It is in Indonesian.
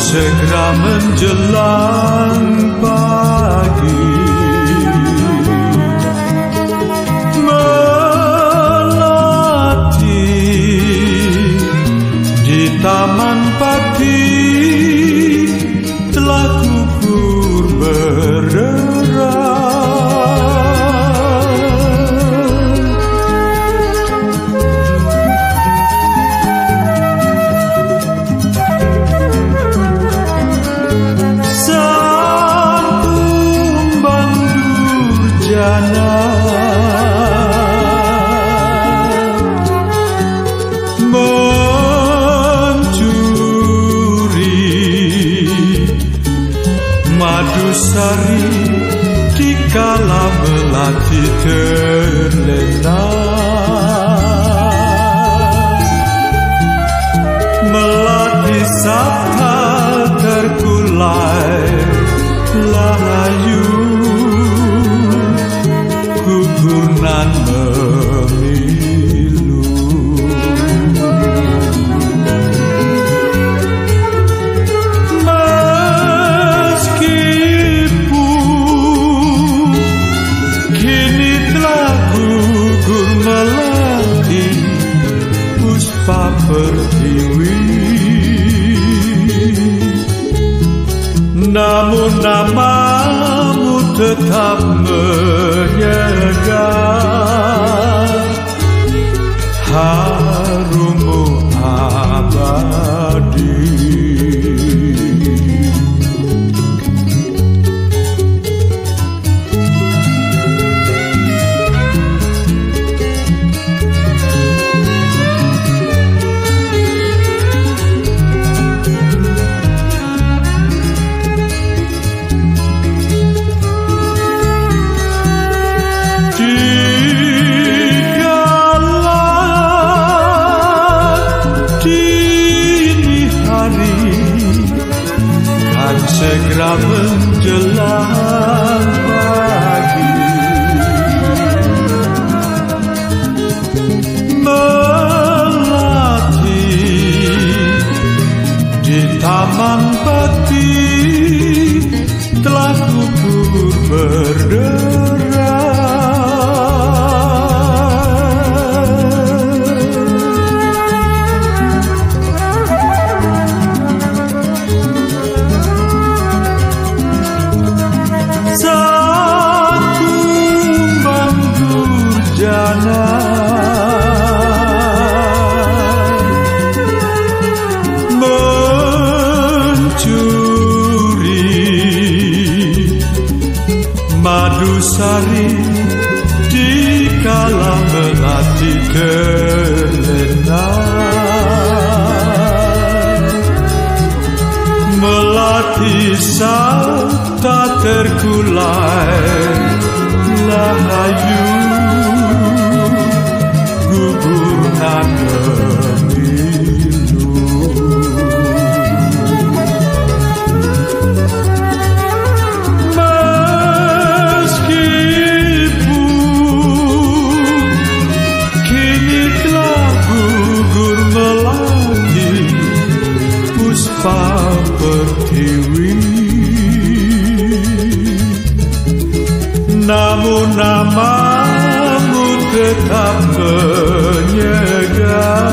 segera menjelang durjana mencuri madu sari di kala melati terlena. Melati sabta terkulai pertiwi Namun namamu tetap menyegar hari kan segera menjelang durjana Mencuri madu sari di kala melati terlena Melati tak terkulai Lahayu namun namamu tetap menyegar.